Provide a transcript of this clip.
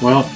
Well,